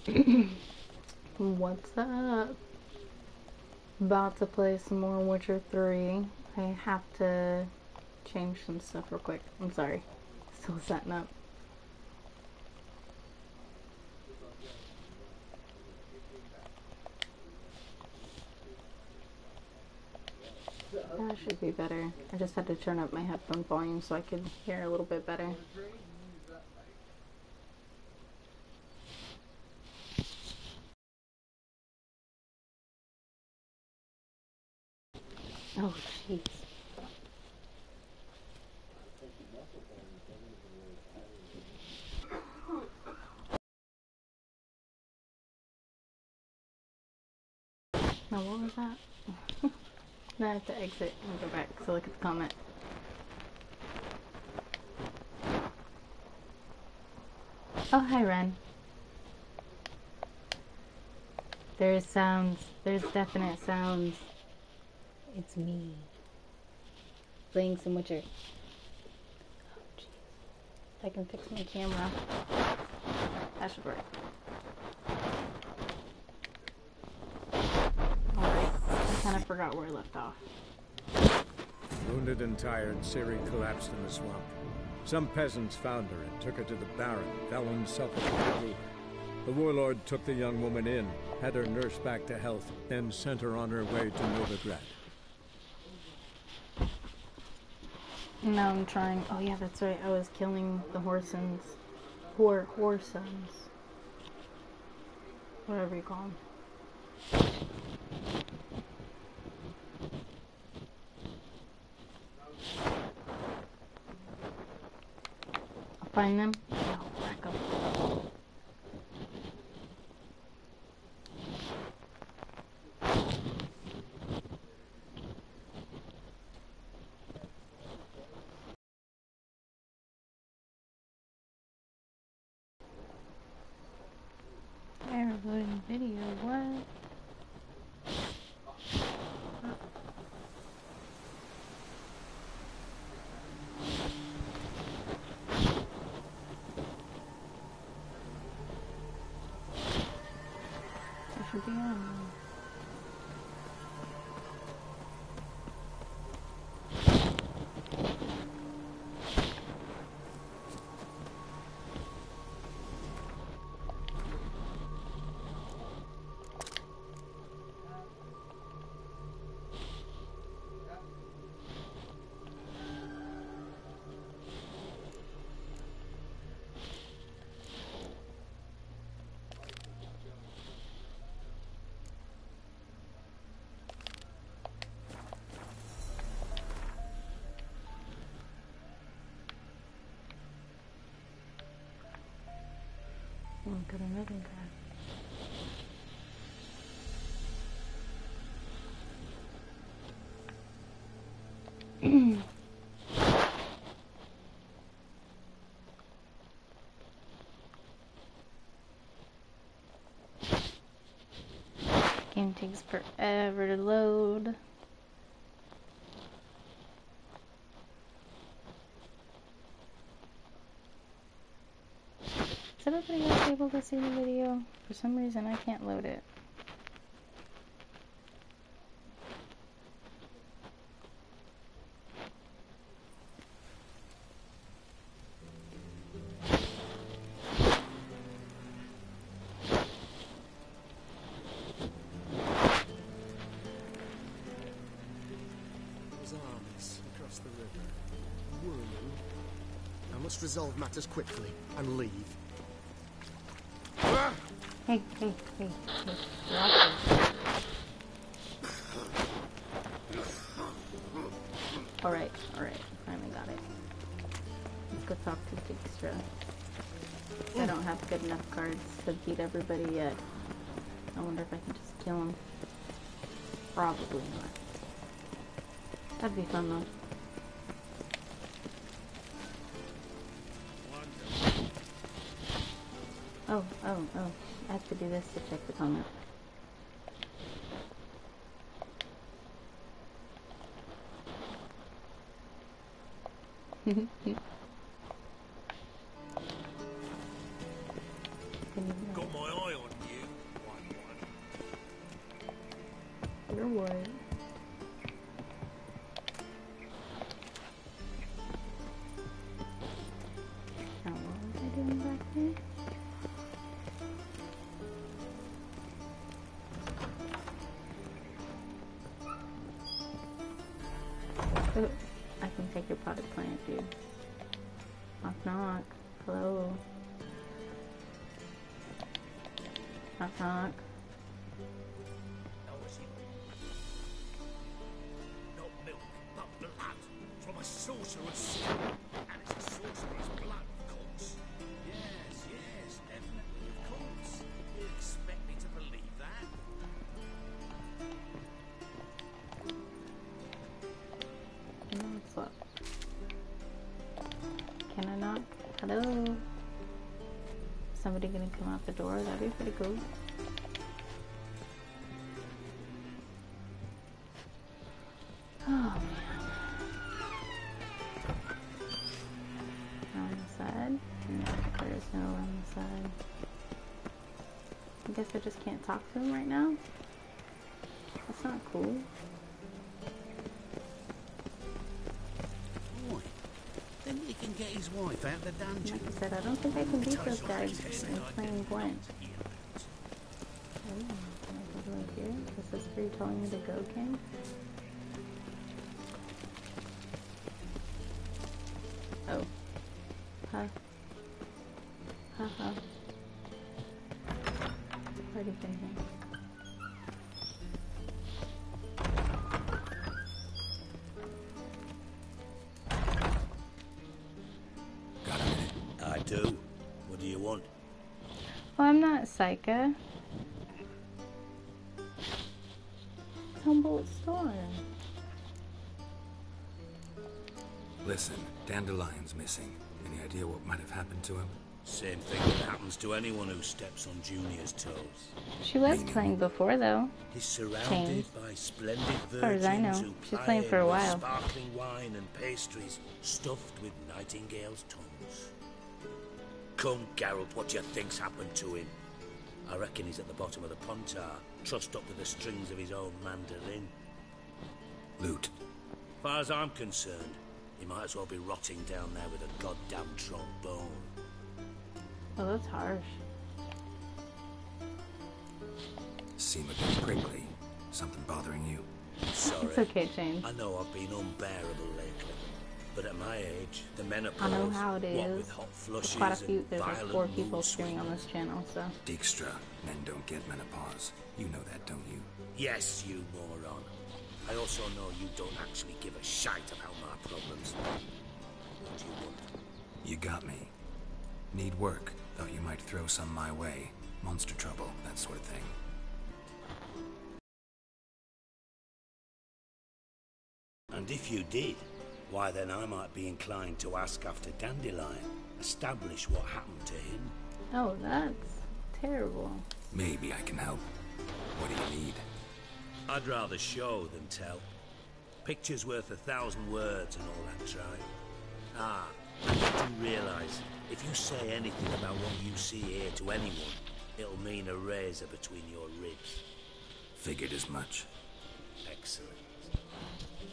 What's up? About to play some more Witcher 3. I have to change some stuff real quick. I'm sorry. Still setting up. That should be better. I just had to turn up my headphone volume so I could hear a little bit better. Oh, jeez. Now, what was that? now I have to exit and go back to look at the comment. Oh, hi, Ren. There's sounds. There's definite sounds. It's me. Playing some Witcher. Oh, jeez. I can fix my camera. That should work. Alright. I kind of forgot where I left off. Wounded and tired, Ciri collapsed in the swamp. Some peasants found her and took her to the Baron. Velen greatly. The warlord took the young woman in, had her nursed back to health, then sent her on her way to Novigrad. Now I'm trying. Oh yeah, that's right. I was killing the horsons. Hor horsons. Whatever you call them. I'll find them. Look at another guy. Game takes forever to load. Everybody else able to see the video? For some reason, I can't load it. Those armies across the river. Woman. I must resolve matters quickly and leave. Hey, hey, hey, hey. Alright, alright. Finally got it. Let's go talk to Dijkstra. I don't have good enough cards to beat everybody yet. I wonder if I can just kill him. Probably not. That'd be fun though. Oh, oh. I have to do this to check the comment. Oh, I can take your potted plant, dude. Knock knock. Hello. Knock knock. A Somebody gonna come out the door? That'd be pretty cool. Oh. On the side? There's no on the side. I guess I just can't talk to him right now? That's not cool. His wife out of the dungeon. Like I said, I don't think I can beat those guys in plain Gwent. Oh, can I go to here? Is this where you're telling me to go, King? Well, I'm not Psycha. Humboldt Storm. Listen, Dandelion's missing. Any idea what might have happened to him? Same thing that happens to anyone who steps on Junior's toes. She was playing before, though. He's surrounded Chains. by splendid virgins far as I know. who She's playing for a while. Sparkling wine and pastries stuffed with nightingales' tongues. Come, Geralt, what do you think's happened to him? I reckon he's at the bottom of the Pontar, trussed up to the strings of his own mandolin. Loot. Far as I'm concerned, he might as well be rotting down there with a goddamn trombone. Oh, that's harsh. Seem a bit prickly. Something bothering you? Sorry. It's okay, James. I know I've been unbearable lately, but at my age, the menopause, I know how it what is. with hot There's flushes quite a few. and There's like four people streaming on this channel, so. Dijkstra. Men don't get menopause. You know that, don't you? Yes, you moron. I also know you don't actually give a shite about my problems. What do you want? You got me. Need work. Thought you might throw some my way. Monster trouble, that sort of thing. And if you did, why then I might be inclined to ask after Dandelion, establish what happened to him. Oh, that's terrible. Maybe I can help. What do you need? I'd rather show than tell. Picture's worth a thousand words and all that tribe. Ah, I you do realize, if you say anything about what you see here to anyone, it'll mean a razor between your ribs. Figured as much. Excellent.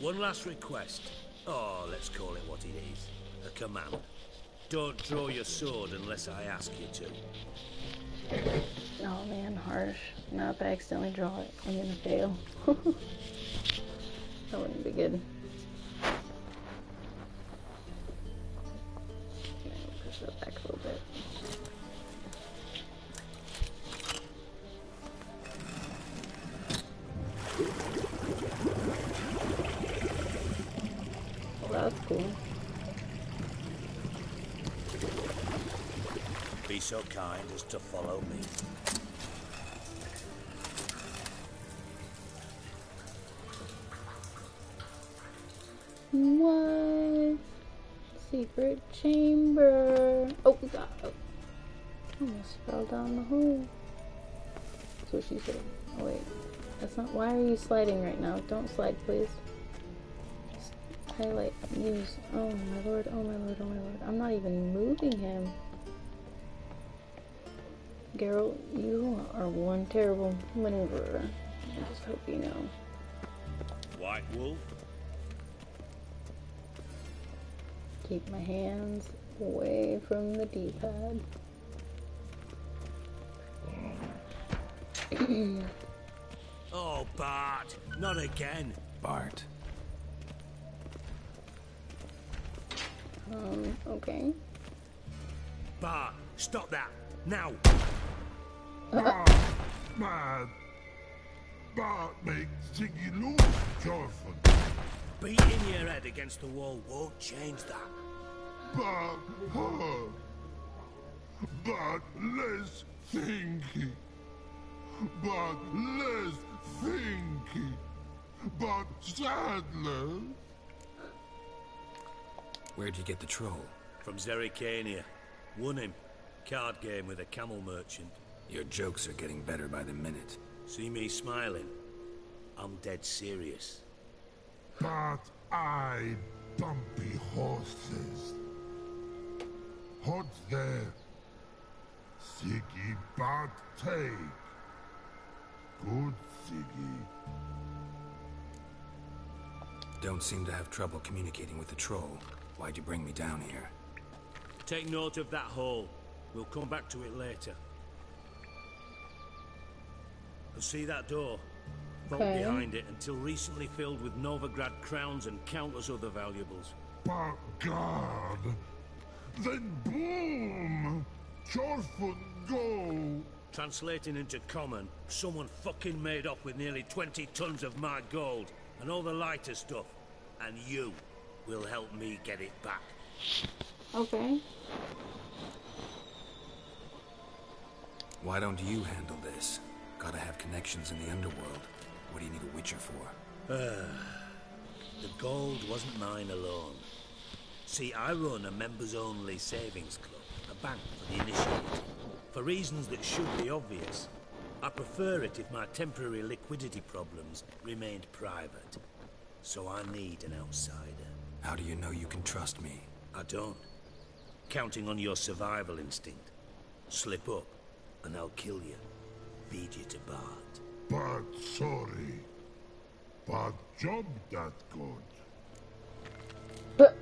One last request. Oh, let's call it what it is. A command. Don't draw your sword unless I ask you to. Oh man, harsh. Not if I accidentally draw it. I'm gonna fail. that wouldn't be good. That's cool. Be so kind as to follow me. What? Secret chamber. Oh, God. Oh. Almost fell down the hole. That's what she said. Oh, wait. That's not. Why are you sliding right now? Don't slide, please. Just highlight. Use. Oh, my lord. Oh, my lord. Oh, my lord. I'm not even moving him. Geralt, you are one terrible maneuverer. I just hope you know. White Wolf? Keep my hands away from the D-pad. Oh, Bart, not again. Bart. Um, okay. Bart, stop that. Now. Bad. Bart makes Ziggy lose, Jorfin. Beating your head against the wall won't change that. Bart hurt. Bart less thinky. Bart less thinky. Bart Sadler. Where'd you get the troll? From Zerrikania. Won him. Card game with a camel merchant. Your jokes are getting better by the minute. See me smiling? I'm dead serious. Bart eye bumpy horses. Hot there. Ziggy Bart take. Good Ziggy. Don't seem to have trouble communicating with the troll. Why'd you bring me down here? Take note of that hole. We'll come back to it later. You see that door? Vault Okay. behind it until recently filled with Novigrad crowns and countless other valuables. Bart guard. Then boom! Jorfin go. Translating into common, someone fucking made off with nearly 20 tons of my gold and all the lighter stuff. And you will help me get it back. Okay. Why don't you handle this? Gotta have connections in the underworld. What do you need a Witcher for? Ah, the gold wasn't mine alone. See, I run a members-only savings club, a bank for the initiated. For reasons that should be obvious, I prefer it if my temporary liquidity problems remained private. So I need an outsider. How do you know you can trust me? I don't. Counting on your survival instinct. Slip up, and I'll kill you. Feed you to Bart. Bart sorry. Bart job that good. But...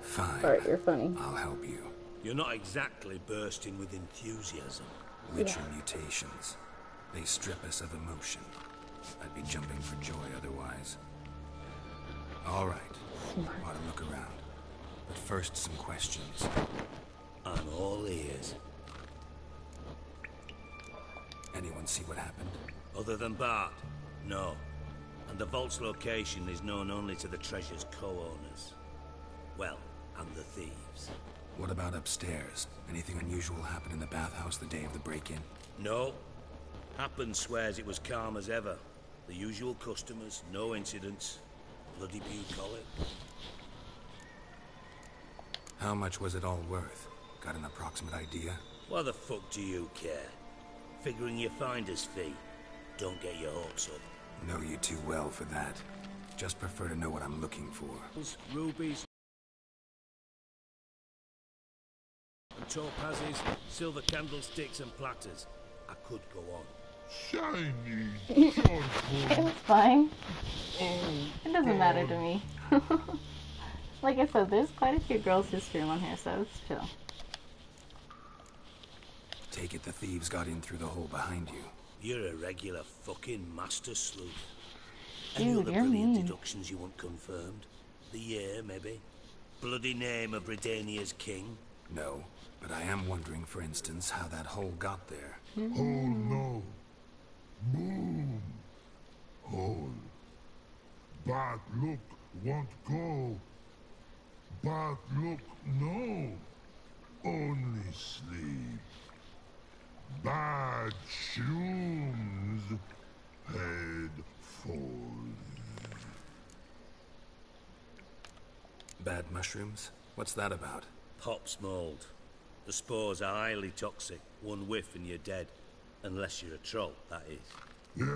Fine. Alright, you're funny. I'll help you. You're not exactly bursting with enthusiasm. Witcher mutations. They strip us of emotion. I'd be jumping for joy otherwise. All right. Want to look around. But first, some questions. I'm all ears. Anyone see what happened? Other than Bart? No. And the vault's location is known only to the treasure's co-owners. Well, and the thieves. What about upstairs? Anything unusual happen in the bathhouse the day of the break-in? No. Happen swears it was calm as ever. The usual customers, no incidents. Bloody bucolic. How much was it all worth? Got an approximate idea? Why the fuck do you care? Figuring your finder's fee. Don't get your hopes up. Know you too well for that. Just prefer to know what I'm looking for. rubies, and topazes, silver candlesticks and platters. I could go on. Shiny Jorfin. It's fine. Oh, It doesn't matter to me. like I said, there's quite a few girls who stream on here, so it's chill. Take it the thieves got in through the hole behind you. You're a regular fucking master sleuth. Any Dude, other you're brilliant mean. deductions you want confirmed? The year, maybe? Bloody name of Redania's king? No, but I am wondering, for instance, how that hole got there. oh no. Boom. Hole. Bart look won't go. Bad look no. Only sleep. Bad shrooms. Head falls. Bad mushrooms? What's that about? Pops mold. The spores are highly toxic. One whiff and you're dead. Unless you're a troll, that is. Yes.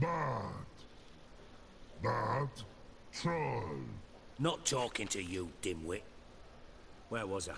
Bart. Bart. Troll. Not talking to you, dimwit. Where was I?